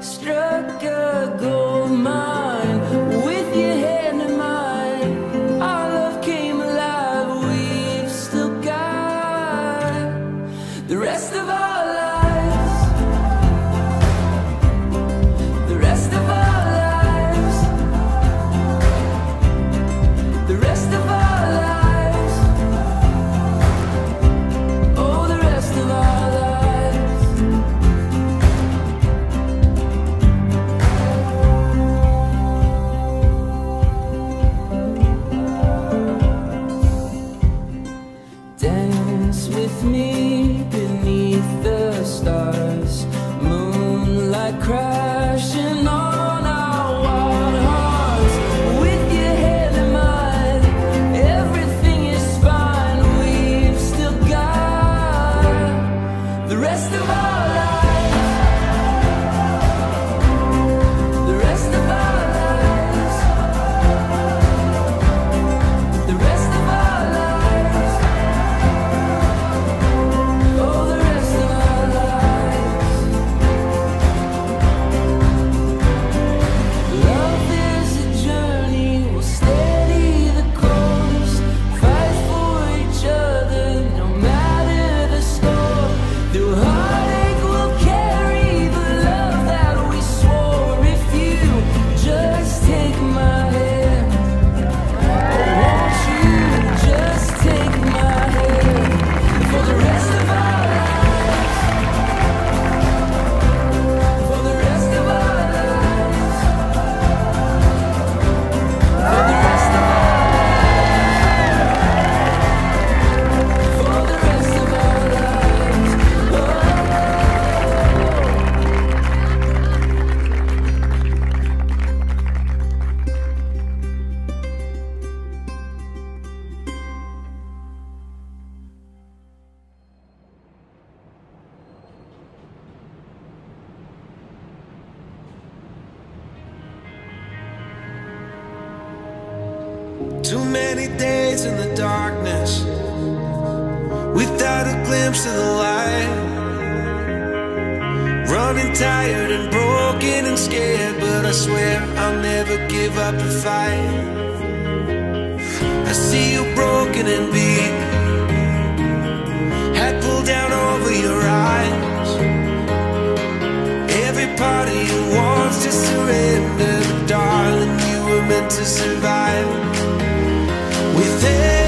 struck a gold. me. Too many days in the darkness Without a glimpse of the light. Running tired and broken and scared But I swear I'll never give up the fight. I see you broken and beat Hat pulled down over your eyes. Every part of you wants to surrender Darling, you were meant to survive. day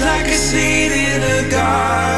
Like a seed in a garden.